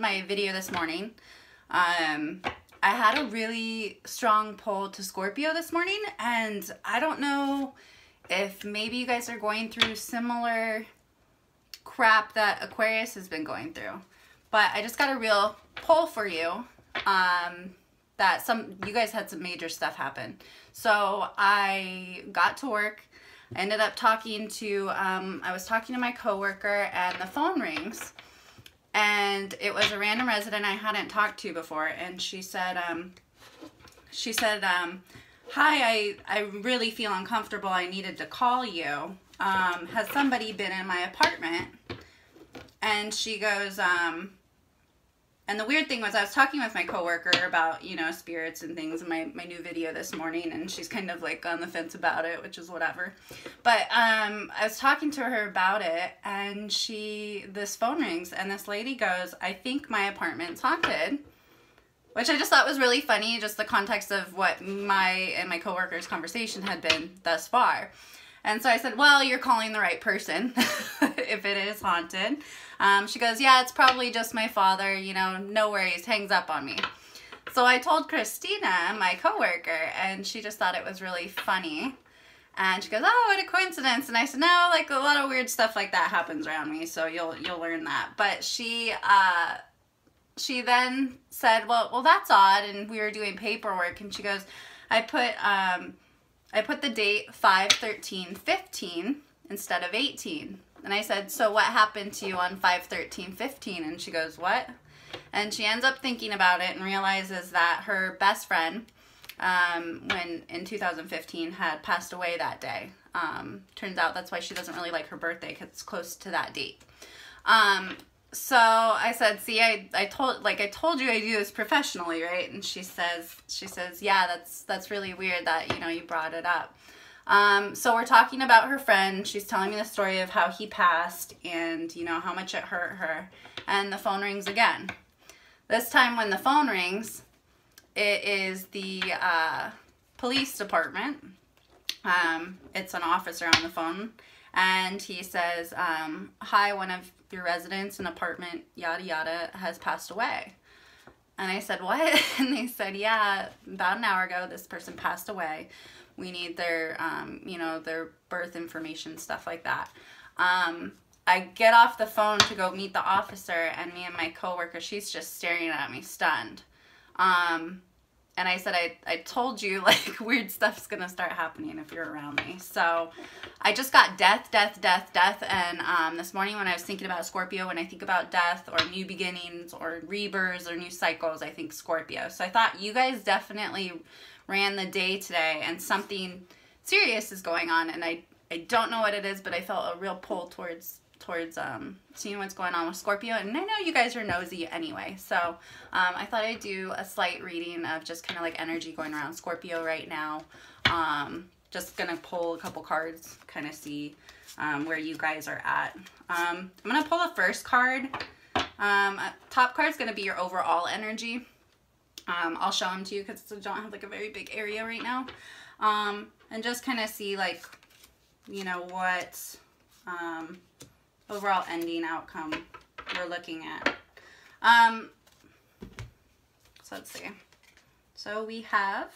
my video this morning. Um, I had a really strong pull to Scorpio this morning and I don't know if maybe you guys are going through similar crap that Aquarius has been going through. But I just got a real pull for you um, that some you guys had some major stuff happen. So I got to work. I ended up talking to, um, I was talking to my coworker and the phone rings and it was a random resident I hadn't talked to before and she said um, she said um, hi I, I really feel uncomfortable. I needed to call you. Um, has somebody been in my apartment? And she goes um, and the weird thing was I was talking with my coworker about, you know, spirits and things in my, my new video this morning and she's kind of like on the fence about it, which is whatever. But um, I was talking to her about it and she, this phone rings and this lady goes, I think my apartment's haunted. Which I just thought was really funny, just the context of what my and my coworker's conversation had been thus far. And so I said, well, you're calling the right person if it is haunted. Um, she goes, yeah, it's probably just my father, you know, no worries, hangs up on me. So I told Christina, my coworker, and she just thought it was really funny. And she goes, "Oh, what a coincidence!" And I said, "No, like a lot of weird stuff like that happens around me, so you'll you'll learn that." But she uh, she then said, "Well, well, that's odd." And we were doing paperwork, and she goes, "I put um, I put the date 5 13 15 instead of 18." And I said, So what happened to you on 5 13 15? And she goes, What? And she ends up thinking about it and realizes that her best friend, um, when in 2015, had passed away that day. Um, turns out that's why she doesn't really like her birthday because it's close to that date. Um, so I said, see, I, I told, like, I told you I do this professionally, right? And she says, she says, yeah, that's, that's really weird that, you know, you brought it up. Um, so we're talking about her friend. She's telling me the story of how he passed and, you know, how much it hurt her. And the phone rings again. This time when the phone rings, it is the uh, police department. Um, it's an officer on the phone. And he says, um, hi, one of your residents in apartment, yada, yada, has passed away. And I said, what? And they said, yeah, about an hour ago, this person passed away. We need their, um, you know, their birth information, stuff like that. Um, I get off the phone to go meet the officer, and me and my coworker, she's just staring at me, stunned. Um, and I said, I, I told you, like, weird stuff's gonna start happening if you're around me. So I just got death, death, death, death. And um, this morning when I was thinking about Scorpio, when I think about death or new beginnings or rebirths or new cycles, I think Scorpio. So I thought you guys definitely ran the day today and something serious is going on and I, I don't know what it is, but I felt a real pull towards towards um, seeing what's going on with Scorpio. And I know you guys are nosy anyway, so um, I thought I'd do a slight reading of just kind of like energy going around Scorpio right now. Um, just gonna pull a couple cards, kind of see um, where you guys are at. Um, I'm gonna pull the first card. Um, uh, top card is gonna be your overall energy. I'll show them to you because I don't have like a very big area right now. And just kind of see like, you know, what um, overall ending outcome we're looking at. Um, so let's see. So we have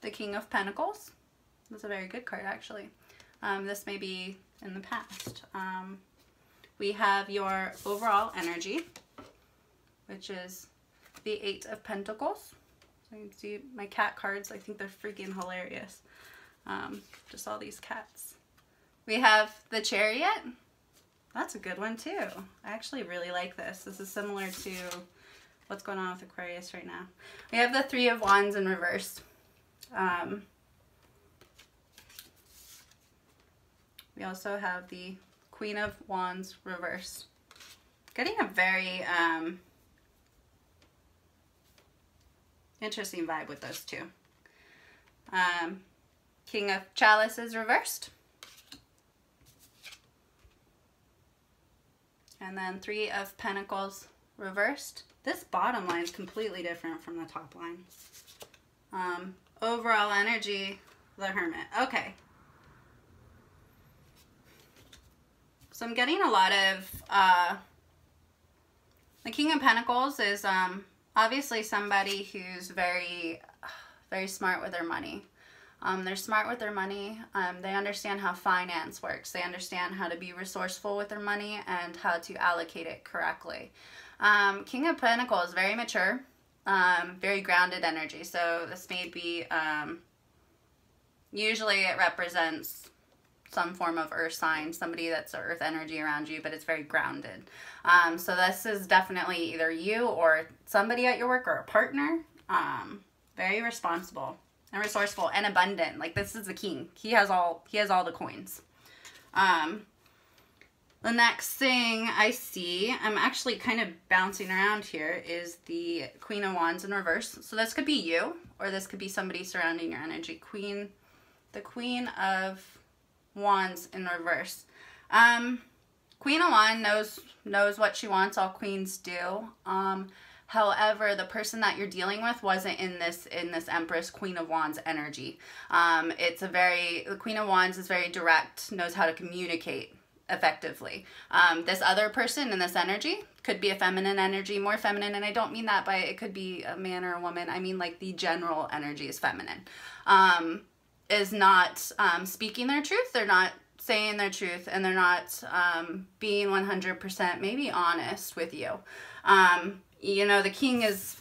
the King of Pentacles. That's a very good card actually. Um, this may be in the past. Um, we have your overall energy, which is the Eight of Pentacles. So you can see my cat cards. I think they're freaking hilarious. Um, just all these cats. We have the Chariot. That's a good one too. I actually really like this. This is similar to what's going on with Aquarius right now. We have the Three of Wands in reverse. Um, we also have the Queen of Wands reversed. Getting a very um, interesting vibe with those two. Um, King of Chalices reversed. And then Three of Pentacles reversed. This bottom line is completely different from the top line. Um, overall energy, the Hermit. Okay. So I'm getting a lot of uh, the King of Pentacles is um, obviously somebody who's very, very smart with their money. Um, they're smart with their money. Um, they understand how finance works. They understand how to be resourceful with their money and how to allocate it correctly. Um, King of Pentacles is very mature, um, very grounded energy. So this may be, um, usually it represents some form of earth sign, somebody that's earth energy around you, but it's very grounded. Um, so this is definitely either you or somebody at your work or a partner. Very responsible and resourceful and abundant. Like this is the king. He has all he has all the coins. Um, the next thing I see, I'm actually kind of bouncing around here, is the Queen of Wands in reverse. So this could be you, or this could be somebody surrounding your energy. Queen, the Queen of Wands in reverse. Um, Queen of Wands knows knows what she wants. All queens do. Um, however, the person that you're dealing with wasn't in this in this Empress Queen of Wands energy. Um, it's a very the Queen of Wands is very direct, knows how to communicate effectively. Um, this other person in this energy could be a feminine energy, more feminine, and I don't mean that by it could be a man or a woman. I mean like the general energy is feminine. Um, is not um, speaking their truth. They're not saying their truth and they're not um, being 100% maybe honest with you. You know, the king is,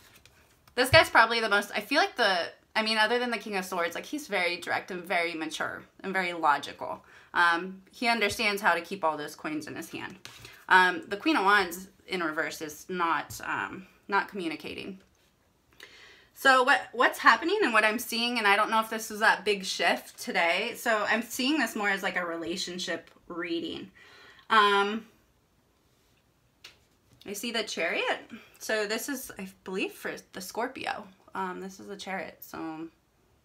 this guy's probably the most, I feel like the, I mean, other than the king of swords, like he's very direct and very mature and very logical. Um, he understands how to keep all those coins in his hand. Um, the queen of wands in reverse is not, um, not communicating. So what what's happening and what I'm seeing, and I don't know if this was that big shift today. So I'm seeing this more as like a relationship reading. Um, I see the chariot. So this is, I believe, for the Scorpio. Um, this is the chariot. So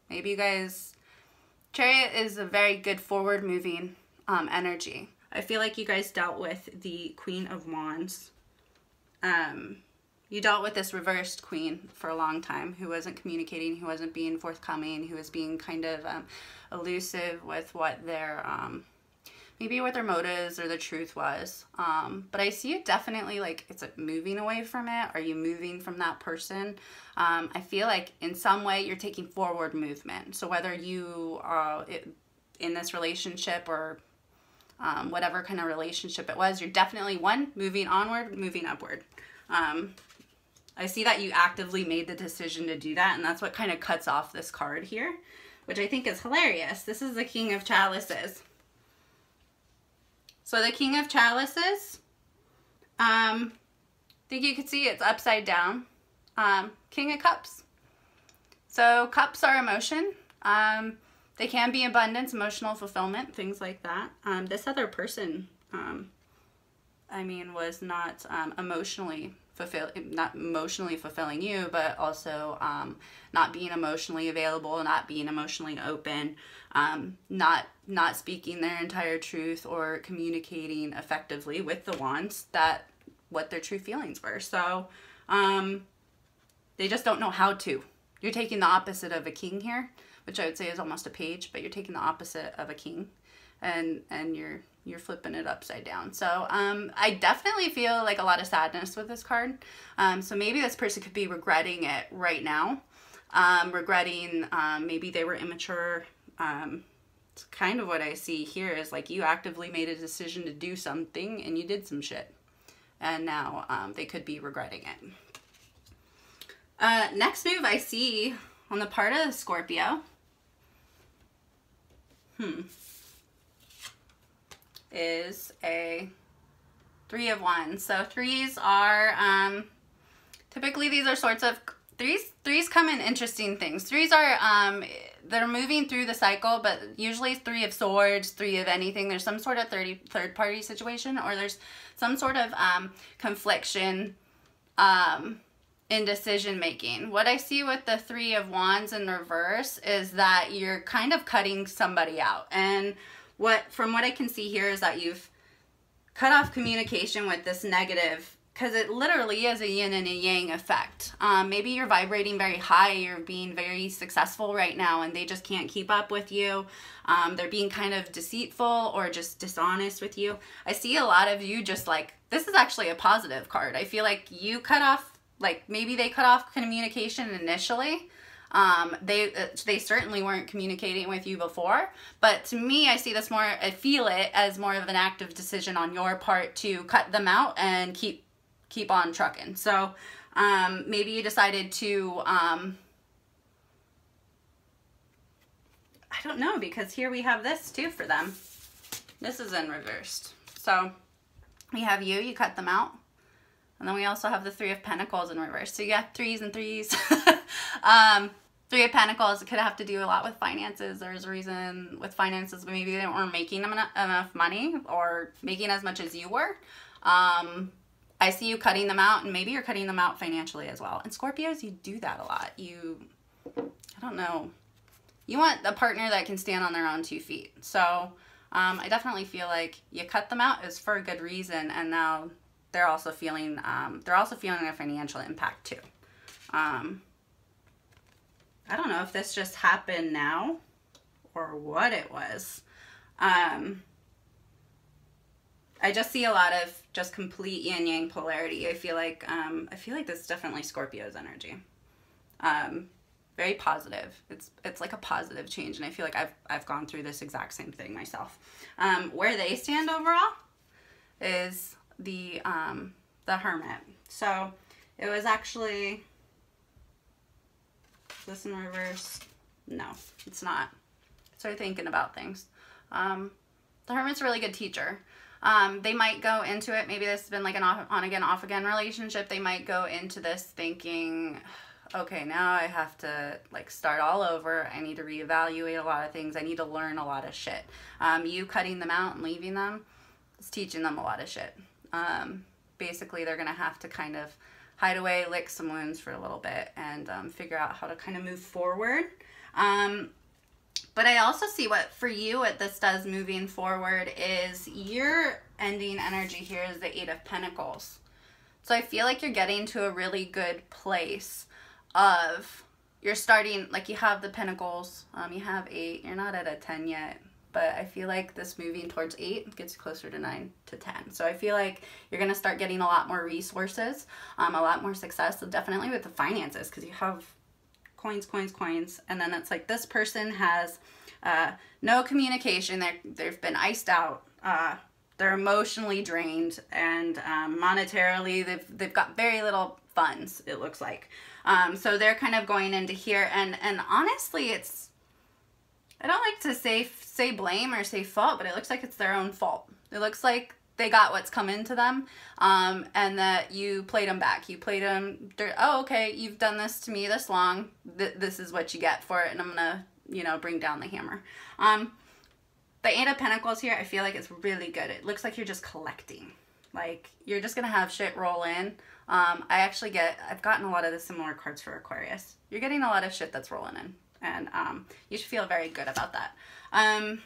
maybe you guys, chariot is a very good forward moving um, energy. I feel like you guys dealt with the Queen of Wands. Um, you dealt with this reversed queen for a long time who wasn't communicating, who wasn't being forthcoming, who was being kind of um, elusive with what their, um, maybe what their motives or the truth was. Um, but I see it definitely like it's like moving away from it. Are you moving from that person? Um, I feel like in some way you're taking forward movement. So whether you are in this relationship or um, whatever kind of relationship it was, you're definitely one, moving onward, moving upward. Um, I see that you actively made the decision to do that, and that's what kind of cuts off this card here, which I think is hilarious. This is the King of Chalices. So the King of Chalices, um, I think you can see it's upside down. Um, King of Cups. So cups are emotion. Um, they can be abundance, emotional fulfillment, things like that. Um, this other person, um, I mean, was not um, emotionally fulfill not emotionally fulfilling you but also um, not being emotionally available not being emotionally open um, not not speaking their entire truth or communicating effectively with the ones that what their true feelings were. So um, they just don't know how to. You're taking the opposite of a king here which i would say is almost a page but you're taking the opposite of a king. And and you're you're flipping it upside down. So um, I definitely feel like a lot of sadness with this card. Um, so maybe this person could be regretting it right now. Um, regretting um, maybe they were immature. Um, it's kind of what I see here is like you actively made a decision to do something and you did some shit. And now um, they could be regretting it. Uh, next move I see on the part of the Scorpio. Hmm is a three of wands. So threes are, um, typically these are sorts of, threes, threes come in interesting things. Threes are, um, they're moving through the cycle, but usually three of swords, three of anything. There's some sort of 30, third party situation or there's some sort of um, confliction um, in decision making. What I see with the three of wands in reverse is that you're kind of cutting somebody out. And what from what I can see here is that you've cut off communication with this negative because it literally is a yin and a yang effect. Um, maybe you're vibrating very high, you're being very successful right now, and they just can't keep up with you. Um, they're being kind of deceitful or just dishonest with you. I see a lot of you just like, this is actually a positive card. I feel like you cut off, like maybe they cut off communication initially. Um, they uh, they certainly weren't communicating with you before, but to me, I see this more. I feel it as more of an active decision on your part to cut them out and keep keep on trucking. So um, maybe you decided to, um, I don't know, because here we have this too for them. This is in reversed. So we have you, you cut them out. And then we also have the Three of Pentacles in reverse. So you got threes and threes. um, Three of Pentacles could have to do a lot with finances. There's a reason with finances, maybe they weren't making enough money or making as much as you were. Um, I see you cutting them out and maybe you're cutting them out financially as well. And Scorpios, you do that a lot. You, I don't know. You want a partner that can stand on their own two feet. So um, I definitely feel like you cut them out is for a good reason. And now they're also feeling, um, they're also feeling a financial impact too. Um, I don't know if this just happened now or what it was. Um, I just see a lot of just complete yin yang polarity. I feel like um, I feel like this is definitely Scorpio's energy. Um, very positive. It's it's like a positive change, and I feel like I've I've gone through this exact same thing myself. Um, where they stand overall is the um, the Hermit. So it was actually this in reverse. No, it's not. Start thinking about things. Um, the Hermit's a really good teacher. Um, they might go into it, maybe this has been like an off, on again, off again relationship. They might go into this thinking, okay, now I have to like start all over. I need to reevaluate a lot of things. I need to learn a lot of shit. Um, you cutting them out and leaving them is teaching them a lot of shit. Um, basically, they're going to have to kind of hide away, lick some wounds for a little bit, and um, figure out how to kind of move forward. Um, but I also see what for you what this does moving forward is your ending energy here is the Eight of Pentacles. So I feel like you're getting to a really good place of you're starting like you have the Pentacles, um, you have eight, you're not at a 10 yet, but I feel like this moving towards eight gets closer to nine to 10. So I feel like you're going to start getting a lot more resources, um, a lot more success, so definitely with the finances because you have coins, coins, coins. And then it's like this person has uh, no communication. They're, they've been iced out. Uh, they're emotionally drained and um, monetarily they've, they've got very little funds, it looks like. Um, so they're kind of going into here and, and honestly, it's, I don't like to say, say blame or say fault, but it looks like it's their own fault. It looks like they got what's coming to them um, and that you played them back. You played them, oh, okay, you've done this to me this long. Th this is what you get for it, and I'm going to, you know, bring down the hammer. Um, the Eight of Pentacles here, I feel like it's really good. It looks like you're just collecting. Like, you're just going to have shit roll in. Um, I actually get, I've gotten a lot of the similar cards for Aquarius. You're getting a lot of shit that's rolling in. And um, you should feel very good about that. Um,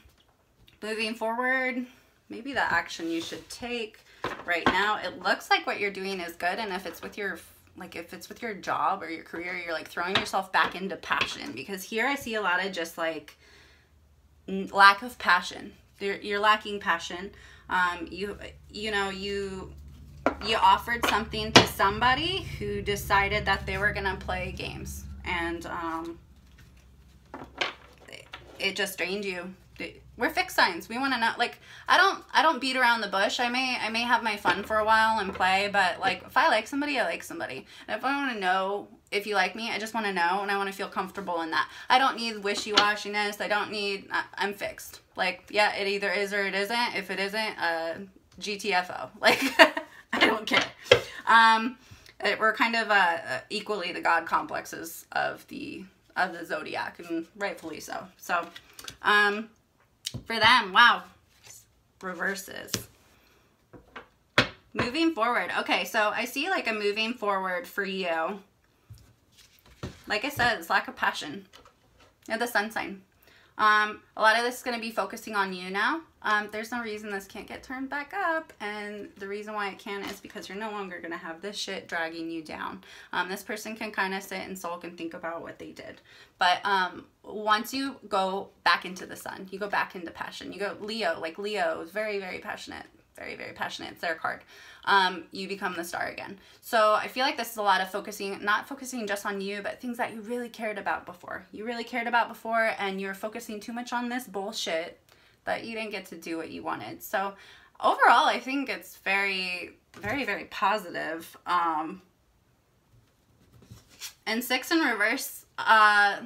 moving forward, maybe the action you should take right now. It looks like what you're doing is good. And if it's with your like if it's with your job or your career, you're like throwing yourself back into passion because here I see a lot of just like lack of passion. You're, lacking passion. Um, you, you know, you, you offered something to somebody who decided that they were going to play games and, um, it just drained you we're fixed signs. We want to know. Like I don't I don't beat around the bush. I may I may have my fun for a while and play, but like if I like somebody, I like somebody. And if I want to know if you like me, I just want to know and I want to feel comfortable in that. I don't need wishy-washiness. I don't need I'm fixed. Like yeah, it either is or it isn't. If it isn't, uh GTFO. Like I don't care. Um it, we're kind of uh, uh, equally the god complexes of the of the zodiac and rightfully so. So um for them. Wow. Reverses. Moving forward. Okay, so I see like a moving forward for you. Like I said, it's lack of passion. You're the sun sign. Um, a lot of this is going to be focusing on you now. Um, there's no reason this can't get turned back up, and the reason why it can is because you're no longer going to have this shit dragging you down. Um, this person can kind of sit and sulk and think about what they did. But um, once you go back into the sun, you go back into passion. You go Leo, like Leo is very, very passionate very, very passionate. It's their card. Um, you become the star again. So I feel like this is a lot of focusing, not focusing just on you, but things that you really cared about before. You really cared about before, and you're focusing too much on this bullshit that you didn't get to do what you wanted. So overall, I think it's very, very, very positive. Um, and six in reverse, uh,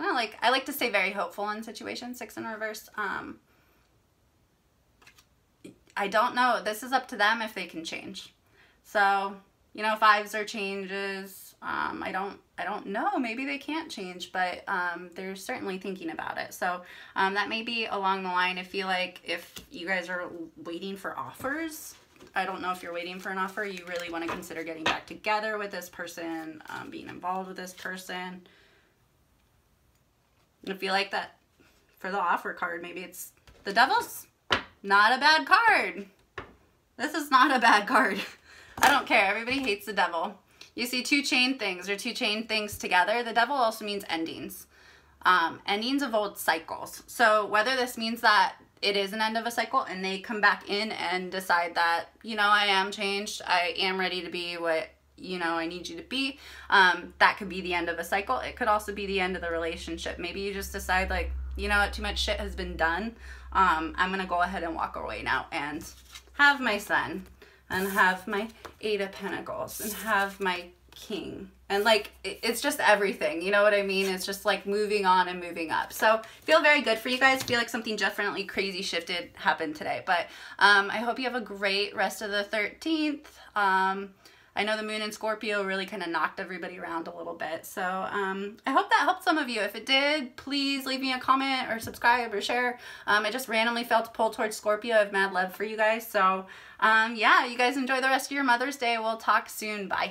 I like I like to say very hopeful in situations. Six in reverse. Um, I don't know. This is up to them if they can change. So, you know, fives are changes. Um, I don't, I don't know. Maybe they can't change, but um, they're certainly thinking about it. So um, that may be along the line. I feel like if you guys are waiting for offers, I don't know if you're waiting for an offer. You really want to consider getting back together with this person, um, being involved with this person. I feel like that for the offer card, maybe it's the devil's not a bad card. This is not a bad card. I don't care. Everybody hates the devil. You see two chain things or two chain things together. The devil also means endings. Um, endings of old cycles. So whether this means that it is an end of a cycle and they come back in and decide that, you know, I am changed. I am ready to be what, you know, I need you to be. Um, that could be the end of a cycle. It could also be the end of the relationship. Maybe you just decide like, you know what, too much shit has been done. Um, I'm going to go ahead and walk away now and have my sun and have my eight of pentacles and have my king. And like it's just everything you know what i mean? It's just like moving on and moving up. So feel very good for you guys. Feel like something definitely crazy shifted happened today. But um i hope you have a great rest of the 13th um I know the moon in Scorpio really kind of knocked everybody around a little bit. So um, I hope that helped some of you. If it did, please leave me a comment or subscribe or share. Um, I just randomly felt to pull towards Scorpio. I have mad love for you guys. So um, yeah, you guys enjoy the rest of your Mother's Day. We'll talk soon. Bye.